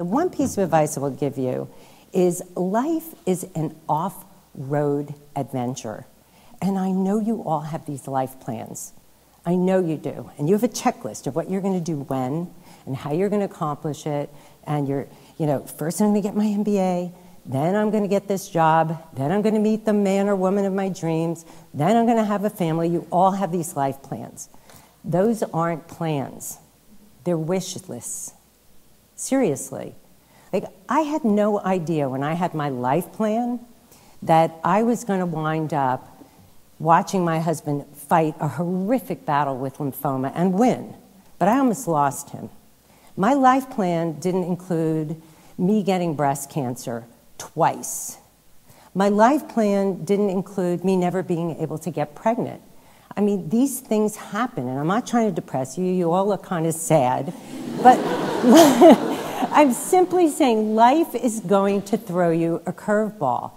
The one piece of advice I will give you is life is an off road adventure. And I know you all have these life plans. I know you do. And you have a checklist of what you're going to do when and how you're going to accomplish it. And you're, you know, first I'm going to get my MBA, then I'm going to get this job, then I'm going to meet the man or woman of my dreams, then I'm going to have a family. You all have these life plans. Those aren't plans, they're wish lists. Seriously. Like, I had no idea when I had my life plan that I was going to wind up watching my husband fight a horrific battle with lymphoma and win, but I almost lost him. My life plan didn't include me getting breast cancer twice. My life plan didn't include me never being able to get pregnant. I mean, these things happen, and I'm not trying to depress you. You all look kind of sad. But I'm simply saying life is going to throw you a curveball.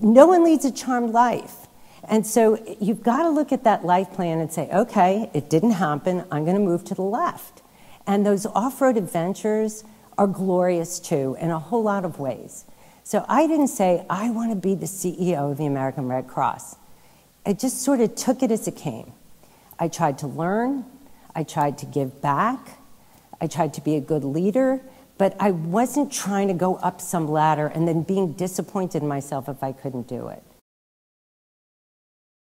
No one leads a charmed life. And so you've got to look at that life plan and say, okay, it didn't happen. I'm going to move to the left. And those off road adventures are glorious too in a whole lot of ways. So I didn't say, I want to be the CEO of the American Red Cross. I just sort of took it as it came. I tried to learn, I tried to give back, I tried to be a good leader, but I wasn't trying to go up some ladder and then being disappointed in myself if I couldn't do it.